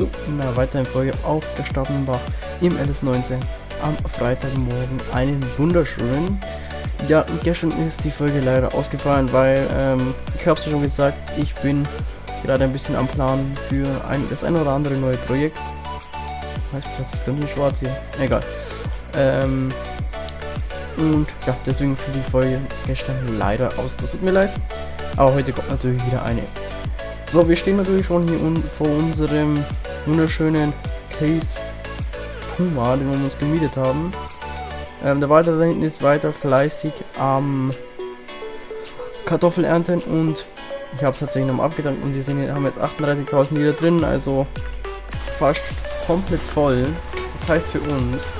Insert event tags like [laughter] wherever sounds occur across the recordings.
zu einer weiteren Folge auf der Stappenbach im LS19 am Freitagmorgen. Einen wunderschönen. Ja, gestern ist die Folge leider ausgefallen, weil ähm, ich habe es schon gesagt, ich bin gerade ein bisschen am Plan für ein, das ein oder andere neue Projekt. Heißt, das ist ganz schön schwarz hier. Egal. Ähm, und ja, deswegen fiel die Folge gestern leider aus. Das tut mir leid. Aber heute kommt natürlich wieder eine so, wir stehen natürlich schon hier un vor unserem wunderschönen Case Puma, den wir uns gemietet haben. Ähm, der Walter da hinten ist weiter fleißig am Kartoffel ernten und ich habe es tatsächlich nochmal abgedankt und die sind, haben jetzt 38.000 Liter drin, also fast komplett voll. Das heißt für uns,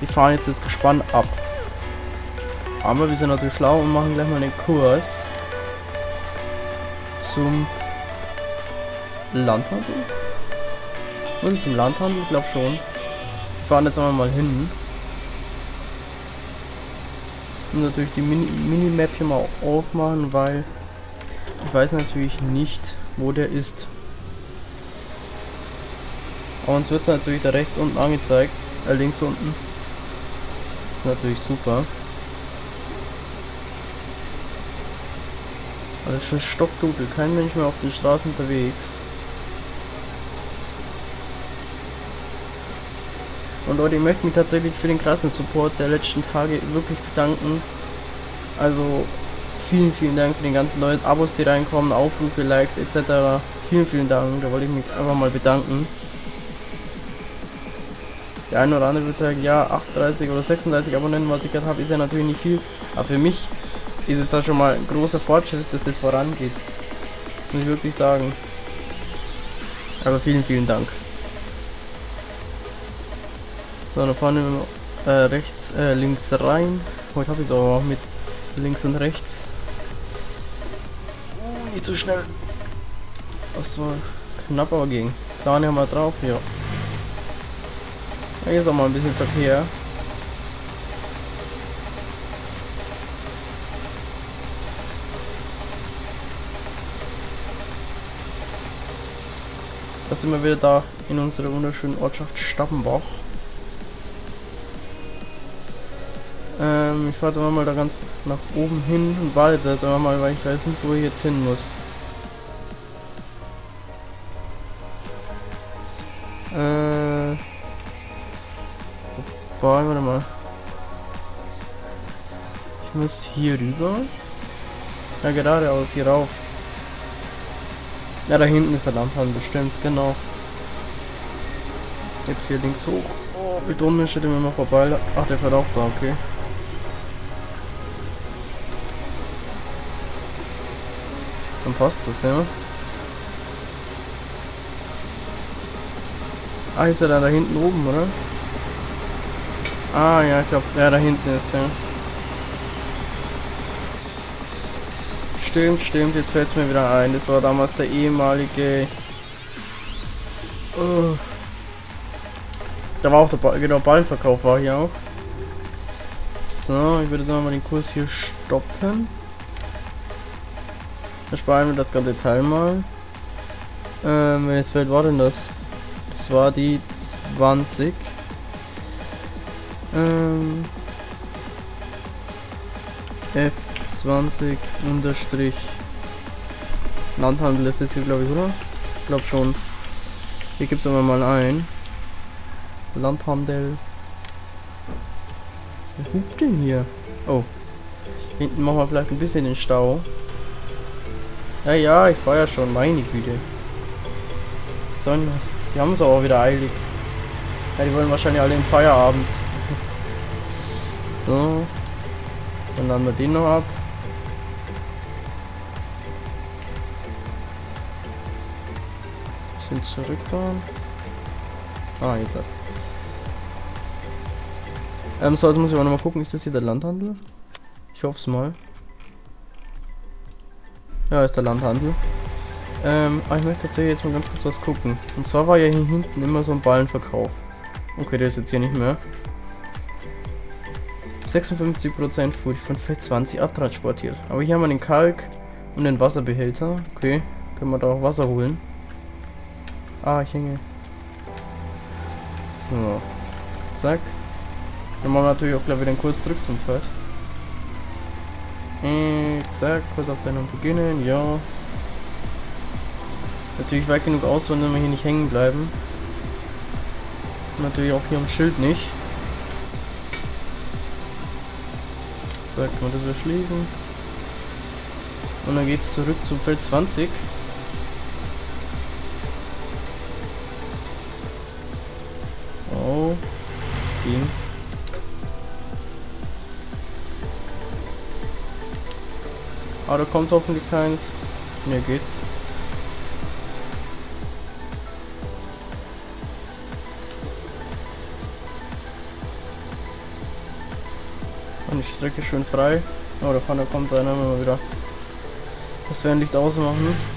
wir fahren jetzt das Gespann ab. Aber wir sind natürlich schlau und machen gleich mal den Kurs zum Landhandel? Muss ich zum Landhandel? Ich glaube schon. Wir fahren jetzt mal hin. Und natürlich die Minimap hier mal aufmachen, weil ich weiß natürlich nicht, wo der ist. Aber uns wird es natürlich da rechts unten angezeigt, äh, links unten. Ist natürlich super. Also schon stockdunkel, kein Mensch mehr auf den Straßen unterwegs. Und Leute, ich möchte mich tatsächlich für den krassen Support der letzten Tage wirklich bedanken. Also vielen, vielen Dank für den ganzen neuen Abos, die reinkommen, Aufrufe, Likes etc. Vielen, vielen Dank. Da wollte ich mich einfach mal bedanken. Der eine oder andere würde sagen, ja, 38 oder 36 Abonnenten, was ich gerade habe, ist ja natürlich nicht viel. Aber für mich ist es da schon mal ein großer Fortschritt, dass das vorangeht. Muss ich wirklich sagen. Aber vielen, vielen Dank. So, fahren wir äh, rechts, äh, links rein. Heute habe ich es auch mit links und rechts. Uh, nicht zu schnell. Das war knapp, aber ging. Da haben wir drauf, ja. Hier ist auch mal ein bisschen Verkehr. Da sind wir wieder da in unserer wunderschönen Ortschaft Stappenbach. Ähm, ich fahre jetzt mal da ganz nach oben hin und warte jetzt einfach mal, weil ich weiß nicht, wo ich jetzt hin muss. Äh. Wobei, warte mal. Ich muss hier rüber. Ja, geradeaus, hier rauf. Ja, da hinten ist der Lampan bestimmt, genau. Jetzt hier links hoch. Oh, Betonmisch steht immer noch vorbei. Ach, der fährt auch da, okay. Passt das, ja. Ah, ist er da, da hinten oben, oder? Ah, ja, ich glaube, ja, da hinten ist er. Stimmt, stimmt, jetzt fällt es mir wieder ein. Das war damals der ehemalige... Oh. Da war auch der ba genau, Ballenverkauf war hier auch. So, ich würde sagen, mal den Kurs hier stoppen. Ersparen wir das ganze Teil mal. Ähm, welches Feld war denn das? Das war die 20. Ähm, F20 unterstrich Landhandel ist das hier, glaube ich, oder? Ich glaube schon. Hier gibt es aber mal ein. Landhandel. Wer hupt denn hier? Oh. Hinten machen wir vielleicht ein bisschen den Stau. Ja, ja, ich fahre ja schon, meine Güte. So, sie haben es auch wieder eilig. Ja, die wollen wahrscheinlich alle im Feierabend. [laughs] so. Dann laden wir den noch ab. Bisschen zurückfahren. Ah, jetzt ab. Ähm, so, jetzt muss ich aber nochmal gucken, ist das hier der Landhandel? Ich hoffe es mal. Ja, ist der Landhandel. Ähm, aber ich möchte tatsächlich jetzt mal ganz kurz was gucken. Und zwar war ja hier hinten immer so ein Ballenverkauf. Okay, der ist jetzt hier nicht mehr. 56% Food von 20 abtransportiert. Aber hier haben wir den Kalk und den Wasserbehälter. Okay, können wir da auch Wasser holen. Ah, ich hänge. So. Zack. Dann machen wir natürlich auch gleich wieder einen Kurs zurück zum Pferd. Äh, zack, Kursaufzeichnung beginnen, ja. Natürlich weit genug auswandern, damit wir hier nicht hängen bleiben. Natürlich auch hier am Schild nicht. So, kann man das erschließen. Und dann geht's zurück zum Feld 20. Oh. Ging. Aber da kommt hoffentlich keins. Ne, geht. Und die Strecke schön frei. Oh, da vorne kommt einer mal wieder. Das Fernlicht ausmachen.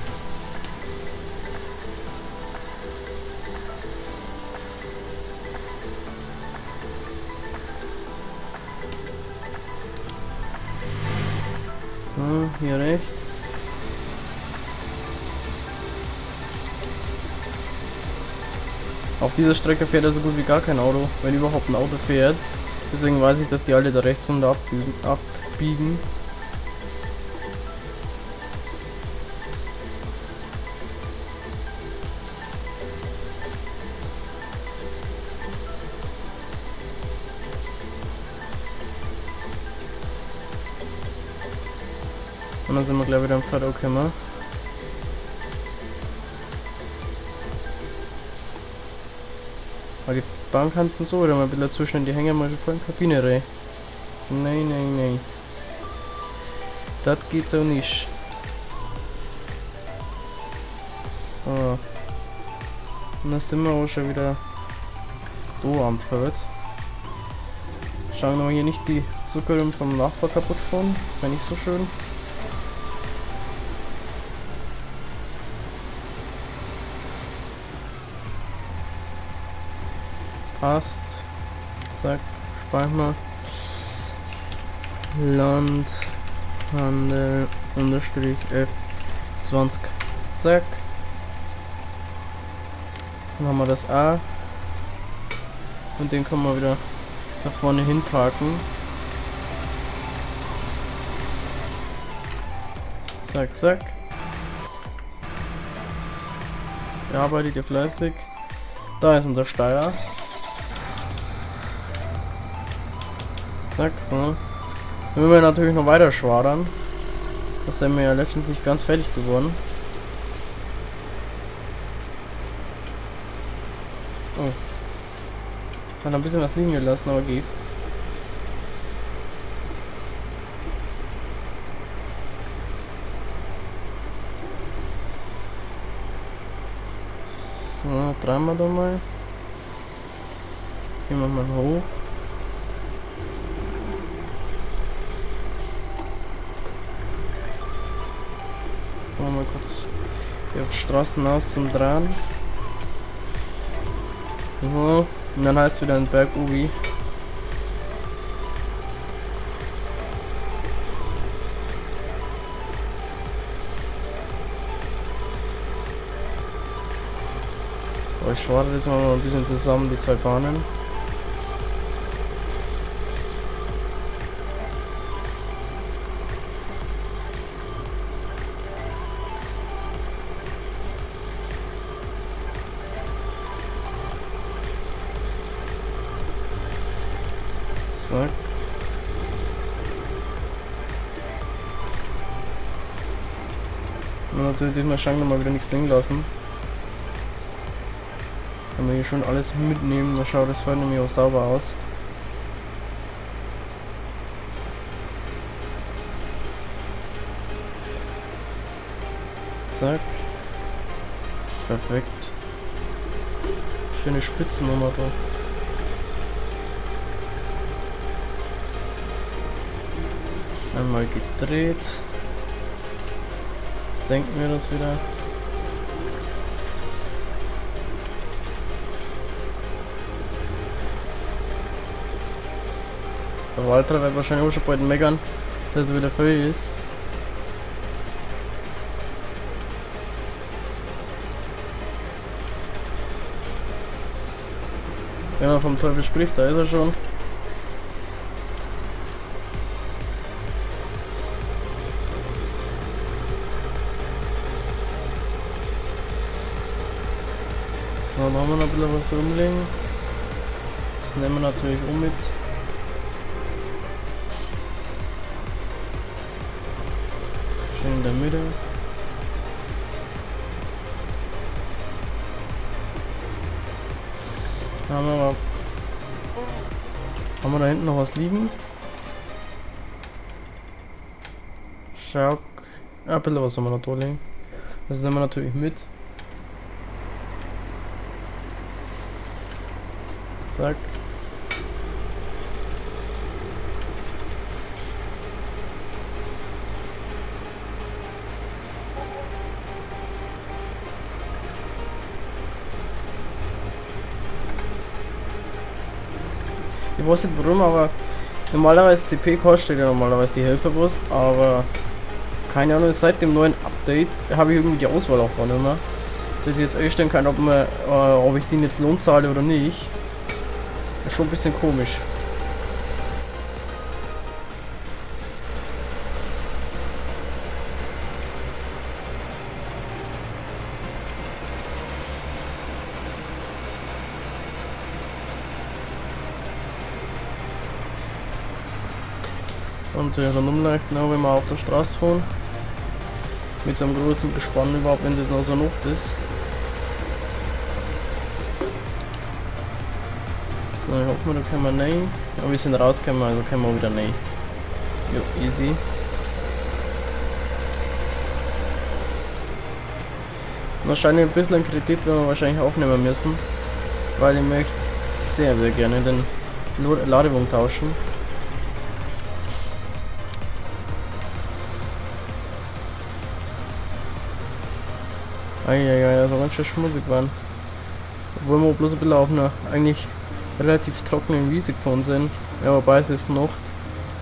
Dieser Strecke fährt er so gut wie gar kein Auto, wenn überhaupt ein Auto fährt. Deswegen weiß ich, dass die alle da rechts und abbiegen. abbiegen. Und dann sind wir gleich wieder im Pferd gekommen. Die Bahn kannst du so oder mal ein bisschen zwischen die Hänger mal voll in die Kabine rein. Nein, nein, nein. Das geht so nicht. So. Und dann sind wir auch schon wieder da am Pferd. Schauen wir hier nicht die Zuckerrüben vom Nachbar kaputt fahren. Wäre nicht so schön. Passt. Zack. Speicher. Land. Handel. Unterstrich F20. Zack. Dann haben wir das A. Und den können wir wieder da vorne hinparken. Zack, zack. Er arbeitet hier fleißig. Da ist unser Steier. Zack, so. Dann will wir natürlich noch weiter schwadern. Das sind wir ja letztens nicht ganz fertig geworden. Oh. Hat ein bisschen was liegen gelassen, aber geht. So, dreimal da mal. Gehen wir mal hoch. Machen wir kurz die Straßen aus zum Drehen. So, und dann heißt wieder ein Berg Ubi. Ich schwade das mal ein bisschen zusammen, die zwei Bahnen. Natürlich diesmal Schang mal wieder nichts liegen lassen. Kann man hier schon alles mitnehmen, dann schaut das vorne nämlich auch sauber aus. Zack. Perfekt. Schöne Spitzennummer da. Einmal gedreht senken wir das wieder. Der Walter wird wahrscheinlich auch schon bald meckern, dass er wieder frei ist. Wenn man vom Teufel spricht, da ist er schon. Haben wir noch ein bisschen was rumlegen. Das nehmen wir natürlich um mit. Schön in der Mitte. Da haben wir haben wir da hinten noch was liegen? Schau. Ja, ein bisschen was haben wir noch da liegen. Das nehmen wir natürlich mit. Zack. Ich weiß nicht warum, aber normalerweise CP kostet ja normalerweise die Helferbrust, aber keine Ahnung, seit dem neuen Update habe ich irgendwie die Auswahl auch gar nicht mehr. Dass ich jetzt einstellen kann, ob, man, äh, ob ich den jetzt Lohn zahle oder nicht. Schon ein bisschen komisch. Und umleuchten, auch wenn wir auf der Straße fahren. Mit so einem großen Gespann überhaupt, wenn das noch so Nacht ist. So, ich hoffe, da können wir rein. Ja, wir sind rausgekommen, also können wir wieder rein. Jo, easy. Wahrscheinlich ein bisschen Kredit werden wir wahrscheinlich aufnehmen müssen. Weil ich möchte sehr, sehr gerne den Ladewagen tauschen. Eieiei, also ganz schön schmutzig waren. Obwohl wir bloß ein bisschen auf eigentlich relativ trockenen Wiese gefahren sind. Ja, wobei es ist Nacht.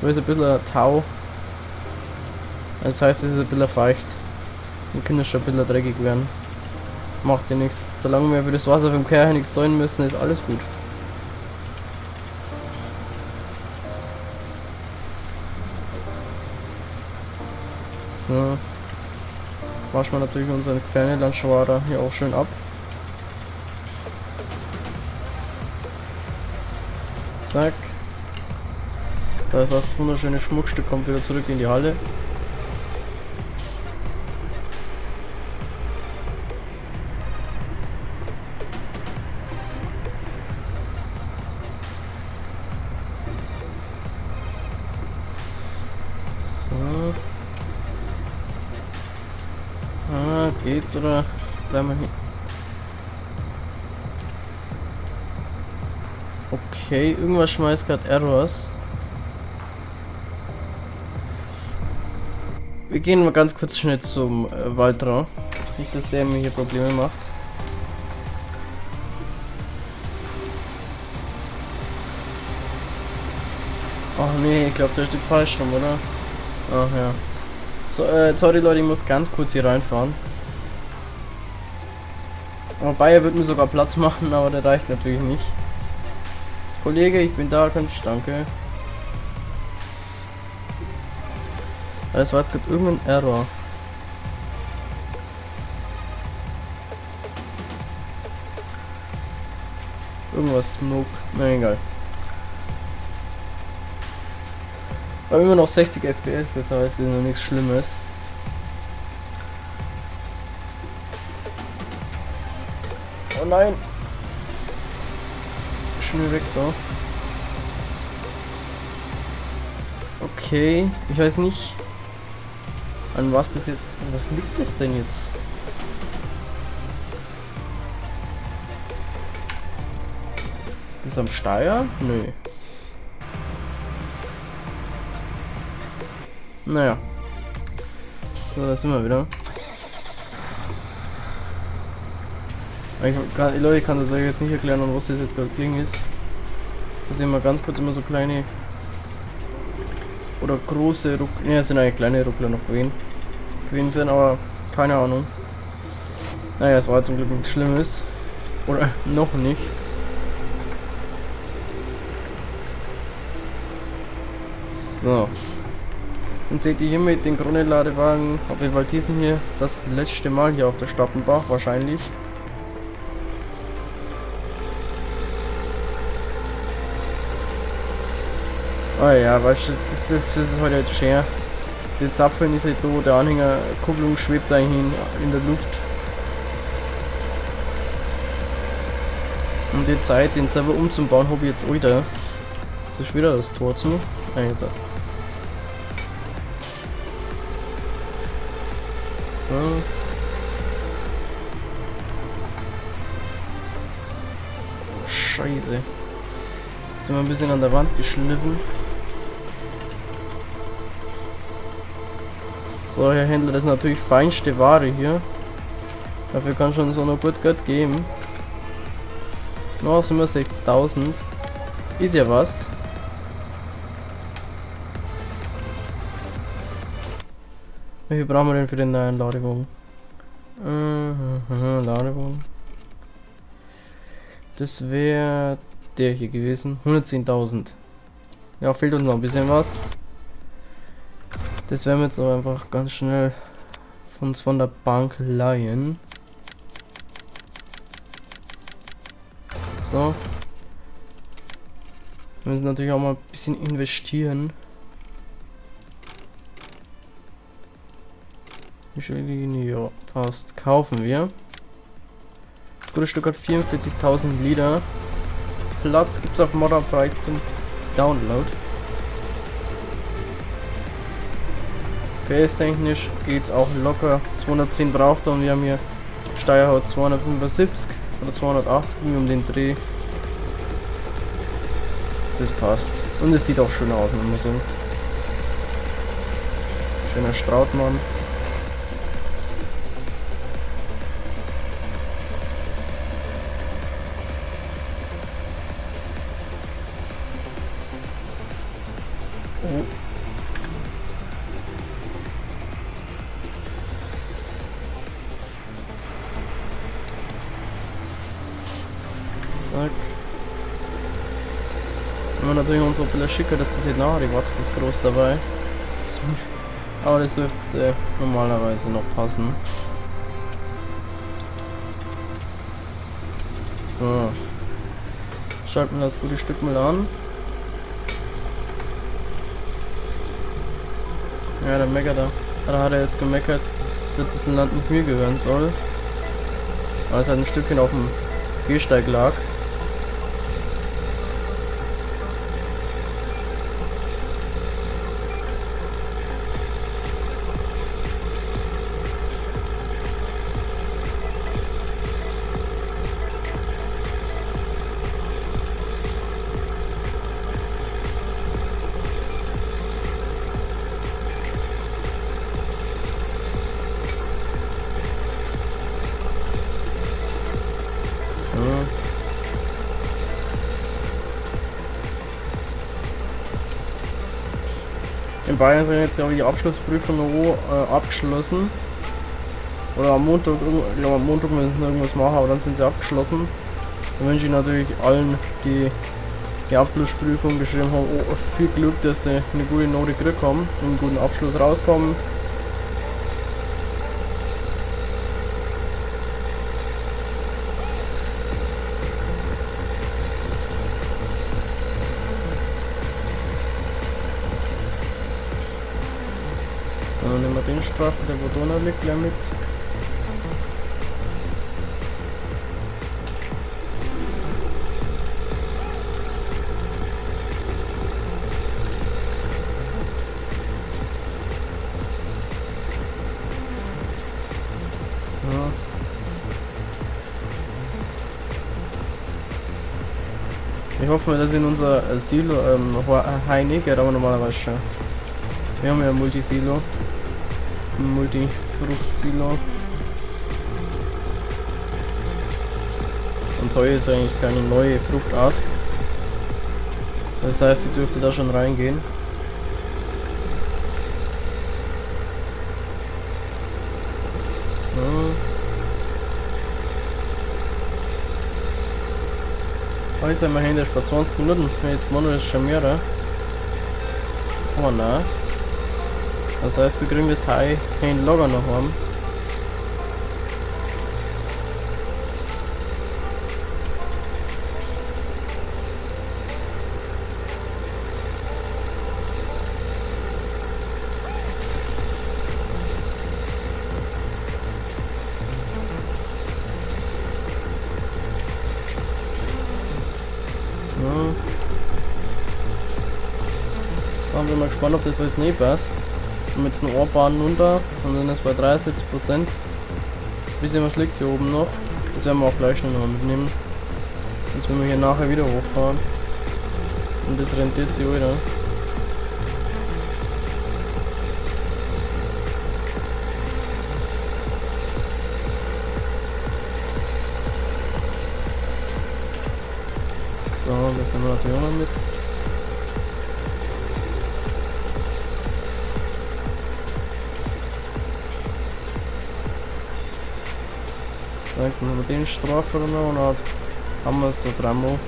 Da ist ein bisschen Tau. Das heißt, es ist ein bisschen feucht. Dann kann es schon ein bisschen dreckig werden. Macht ja nichts. Solange wir für das Wasser vom Kerl nichts tun müssen, ist alles gut. So waschen wir natürlich unseren kleinen Landschwader hier auch schön ab. Zack. Das, das wunderschöne Schmuckstück kommt wieder zurück in die Halle. Okay, irgendwas schmeißt gerade Errors. Wir gehen mal ganz kurz schnell zum äh, Waldrau. Nicht, dass der mir hier Probleme macht. Ach nee, ich glaube, der steht falsch rum, oder? Ach ja. So, äh, sorry Leute, ich muss ganz kurz hier reinfahren. Wobei er wird mir sogar Platz [laughs] machen, aber der reicht natürlich nicht. Kollege, ich bin da, kannst danke. Das war jetzt gerade irgendein Error. Irgendwas Smoke. Na egal. Aber immer noch 60 FPS, das heißt, es ist noch nichts Schlimmes. Oh nein. Schnell weg da. Okay, ich weiß nicht, an was das jetzt, was liegt das denn jetzt? Ist am Steuer? Nö. Naja. So, da sind wir wieder. Ich kann, Leute, ich kann das euch jetzt nicht erklären, was das jetzt gerade Ding ist. Das sind immer ganz kurz immer so kleine oder große Ruckler. Ne, sind eigentlich kleine Ruckler noch gewesen. Gewesen sind, aber keine Ahnung. Naja, es war zum Glück nichts Schlimmes. Oder [laughs] noch nicht. So. Und seht ihr hier mit den Grundladewagen, auf jeden Fall diesen hier, das letzte Mal hier auf der Stappenbach wahrscheinlich. Oh ja, weißt du, das, das, das ist halt jetzt schön. Die Zapfen ist halt da, der Anhängerkupplung schwebt eigentlich in der Luft. Und die Zeit, den Server umzubauen, habe ich jetzt wieder. Das ist wieder das Tor zu. Ah, jetzt. So. Scheiße. Sind wir ein bisschen an der Wand geschliffen. So, Herr Händler, das ist natürlich feinste Ware hier. Dafür kann schon so noch gut Geld geben. Noch sind wir 6000. Ist ja was. Wie viel brauchen wir denn für den neuen Ladebogen? Mhm, [laughs] Ladebogen. Das wäre der hier gewesen. 110.000. Ja, fehlt uns noch ein bisschen was. Das werden wir jetzt aber einfach ganz schnell von uns von der Bank leihen. So. Wir müssen natürlich auch mal ein bisschen investieren. Ja, passt. Kaufen wir. Gutes Stück hat 44.000 Liter. Platz gibt es auf Modder frei zum Download. PS-technisch geht es auch locker. 210 braucht er und wir haben hier Steuerhaut 275 oder 280 um den Dreh. Das passt. Und es sieht auch schön aus, wenn man so. Schöner Strautmann. Uns ein bisschen schicker, dass nachher wächst, das groß dabei. Aber das dürfte normalerweise noch passen. So. Schalten wir das gute Stück mal an. Ja, der meckert da. Da hat er jetzt gemeckert, dass das Land nicht mir gehören soll. Weil es halt ein Stückchen auf dem Gehsteig lag. In Bayern sind jetzt glaube ich die Abschlussprüfung äh, abgeschlossen. Oder am Montag, ich glaube am Montag müssen sie irgendwas machen, aber dann sind sie abgeschlossen. Dann wünsche ich natürlich allen, die die Abschlussprüfung geschrieben haben, oh, viel Glück, dass sie eine gute Note gekriegt haben und einen guten Abschluss rauskommen. Strafen, der wo liegt, gleich mit. Ich hoffe mal, dass in unser Silo ähm, Heine geht, aber normalerweise schon. Wir haben ja ein Multisilo. Multi-Frucht-Silo. Und Heu ist eigentlich keine neue Fruchtart. Das heißt, sie dürfte da schon reingehen. So. Oh, ist einmal hin, der spart 20 Minuten. Jetzt Mono ist schon mehr, keiner. Das heißt, wir kriegen das High Hand Logger noch haben. Dann sind wir gespannt, ob das alles nicht passt. Und jetzt ein Ohrbahn runter, dann sind es bei 73%. Bisschen was liegt hier oben noch. Das werden wir auch gleich noch mal mitnehmen. Sonst werden wir hier nachher wieder hochfahren. Und das rentiert sich wieder. So, das nehmen wir natürlich auch noch mit. So, jetzt nehmen wir den Strafe noch und dann haben wir es da dreimal.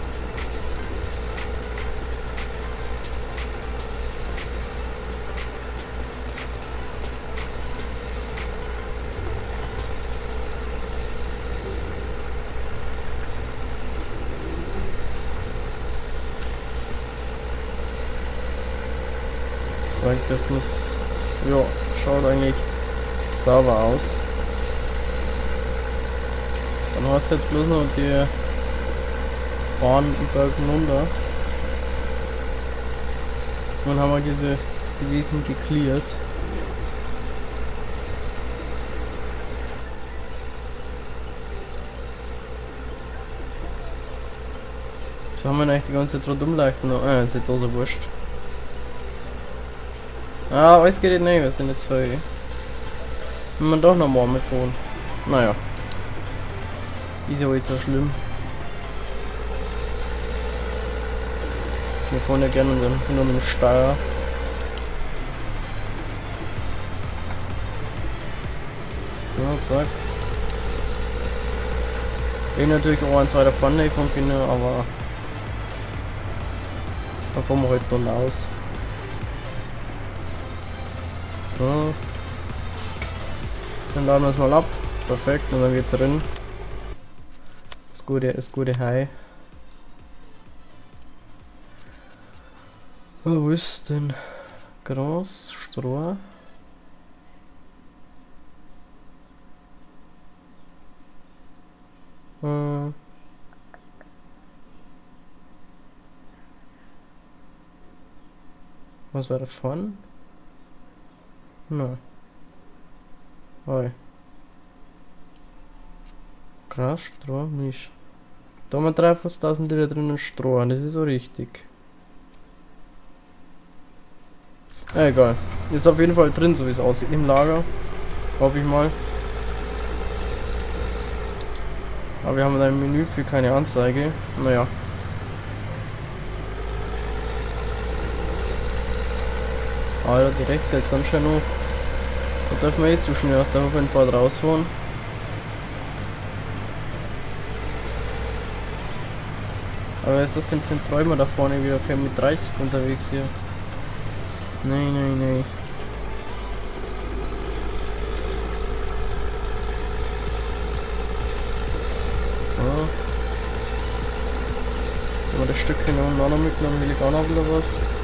das muss, ja, schaut eigentlich sauber aus. Du jetzt bloß noch die runter. Und dann haben wir diese die Wiesen geklärt. So haben wir eigentlich die ganze Zeit dran umleuchten. Ah, jetzt ist auch so wurscht. Ah, alles geht nicht, wir sind jetzt voll. Wenn man doch nochmal mit wohnen. Naja. Ist ja heute so schlimm. Wir fahren ja gerne nur mit dem Steuer. So, zack. Ich natürlich auch ein zweiter Pfanne von Kinder, aber da fahren wir heute noch aus. So. Dann laden wir es mal ab. Perfekt, und dann geht's drin. Das gute, ist gute. Oh, wo ist denn Gras, Stroh? Hm. Was war davon? Na. Oi. Krass, Stroh, Misch. Da haben wir 3000 Liter drinnen Stroh, das ist so richtig. egal. Ist auf jeden Fall drin, so wie es aussieht im Lager. Hoffe ich mal. Aber wir haben ein Menü für keine Anzeige. Naja. Alter, die rechts geht ganz schön hoch. Da dürfen wir eh zu schnell aus der Hofenfahrt rausfahren. Aber was ist das denn für ein Träumer da vorne? Wir fährt mit 30 unterwegs hier. Nein, nein, nein. So. Wenn wir das Stück hier noch mitgenommen, will ich auch noch wieder was.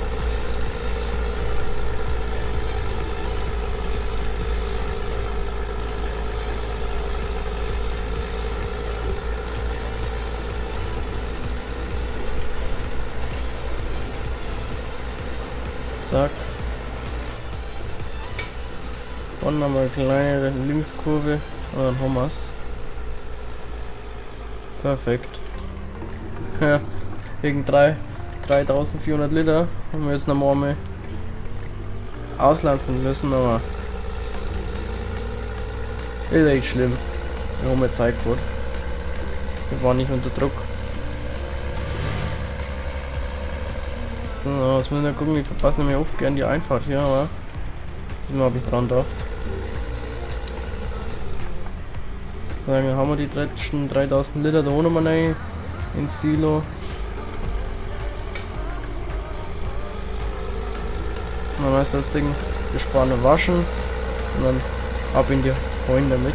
Nochmal kleine Linkskurve und dann haben wir's. Perfekt. [laughs] Ja, wegen 3, 3400 Liter haben wir jetzt noch mal auslaufen müssen, aber ist echt schlimm. Wir haben jetzt Zeit gehabt. Wir waren nicht unter Druck. So, jetzt müssen wir gucken, ich verpasse mir oft gern die Einfahrt hier, aber immer habe ich dran gedacht. Sagen, haben wir die letzten 3000 Liter da ohne mal rein ins Silo. Dann heißt das Ding gespannt waschen und dann ab in die Heulen damit.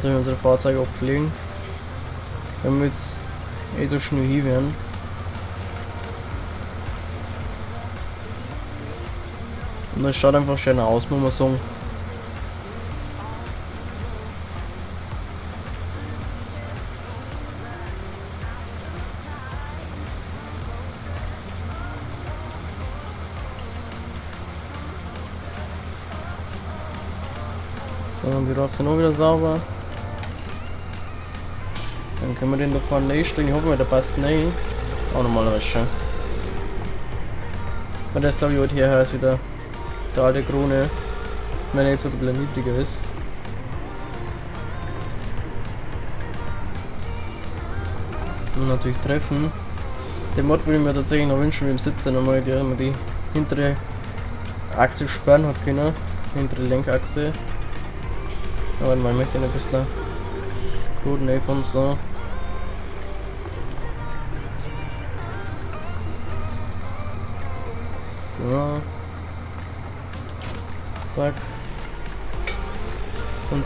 Natürlich unsere Fahrzeuge. Wenn wir jetzt eh so schnell hier werden. Und das schaut einfach schöner aus, muss man sagen. So, die Rocks sind auch wieder sauber. Können wir den da vorne einstellen. Ich hoffe der passt rein. Auch nochmal waschen. Und das glaube ich heute hierher ist wieder der alte Krone. Wenn er jetzt so ein bisschen niedriger ist. Und natürlich treffen. Den Mod würde ich mir tatsächlich noch wünschen, wie im 17 einmal, der immer die hintere Achse sperren hat können. Hintere Lenkachse. Aber man möchte ein bisschen ne von. So.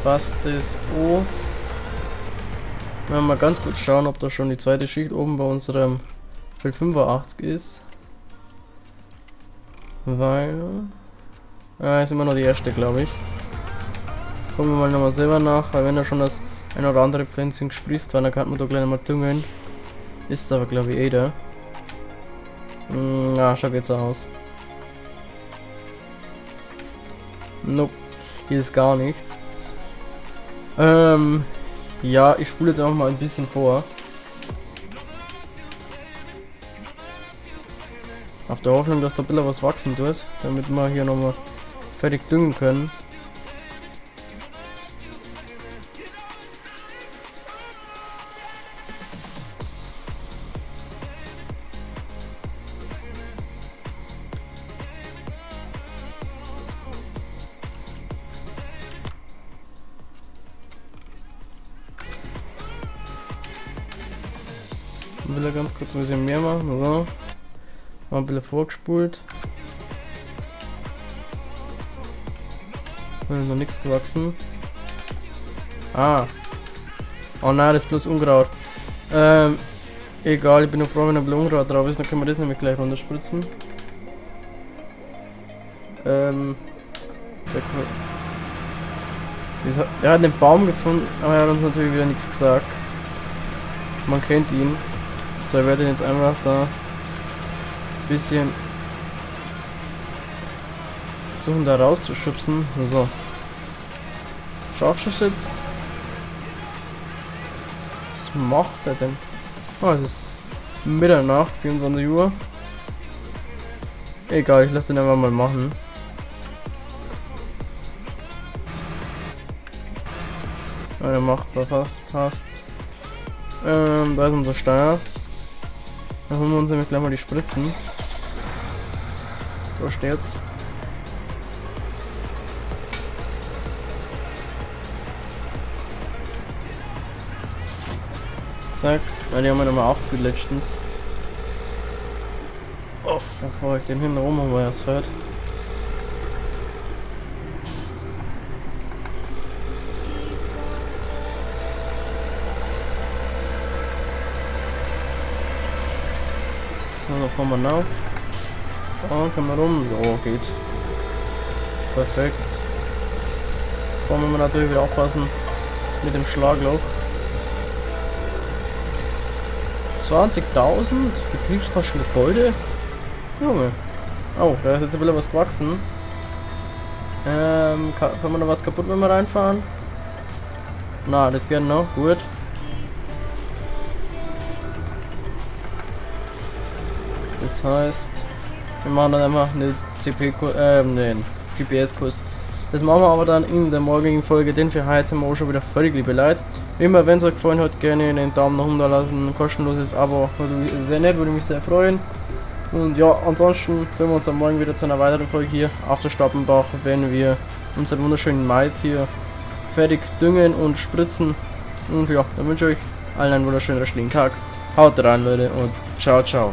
Passt das O. Wenn wir mal ganz gut schauen, ob da schon die zweite Schicht oben bei unserem Feld 85 ist. Weil... Ah, ist immer noch die erste, glaube ich. Gucken wir mal nochmal selber nach, weil wenn da schon das ein oder andere Pflänzchen gespritzt war, dann kann man da gleich mal düngen. Ist aber glaube ich eh da. Hm, ja, schaut jetzt aus. Nope, hier ist gar nichts. Ähm, ja, ich spule jetzt auch mal ein bisschen vor. Auf der Hoffnung, dass da ein bisschen was wachsen wird, damit wir hier nochmal fertig düngen können. Mal ein bisschen vorgespult. ist noch nichts gewachsen. Ah. Oh nein, das ist bloß Unkraut. Ähm, egal, ich bin nur froh, wenn ein bisschen Unkraut drauf ist, dann können wir das nämlich gleich runterspritzen. Ähm, er hat den Baum gefunden, aber er hat uns natürlich wieder nichts gesagt. Man kennt ihn. So, wir werden jetzt einfach da bisschen versuchen da rauszuschubsen. So. Scharfschuss jetzt. Was macht er denn? Oh, es ist Mitternacht, 24 Uhr. Egal, ich lasse den einfach mal machen. Der macht was passt. Ähm, da ist unser Steuer. Dann holen wir uns nämlich gleich mal die Spritzen. Wo steht's? Zack. Ja, die haben wir nochmal aufgefüllt letztens. Oh, fahre ich den hinten rum um das Feld. So, fahren wir nach. Da können wir rum. Ja, geht. Perfekt. Da müssen wir natürlich wieder aufpassen mit dem Schlagloch. 20.000 Betriebskosten Gebäude? Junge. Oh, da ist jetzt ein bisschen was gewachsen. Ähm, kann, kann man noch was kaputt, wenn wir reinfahren? Na, das geht noch. Gut. Das heißt, wir machen dann einfach eine äh, ne, GPS-Kurs. Das machen wir aber dann in der morgigen Folge, denn für heute sind wir auch schon wieder völlig liebe Leute. Wie immer, wenn es euch gefallen hat, gerne einen Daumen nach unten lassen, ein kostenloses Abo, sehr nett, würde mich sehr freuen. Und ja, ansonsten sehen wir uns am Morgen wieder zu einer weiteren Folge hier auf der Stappenbach, wenn wir unseren wunderschönen Mais hier fertig düngen und spritzen. Und ja, dann wünsche ich euch allen einen wunderschönen restlichen Tag. Haut rein, Leute, und ciao, ciao.